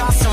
got some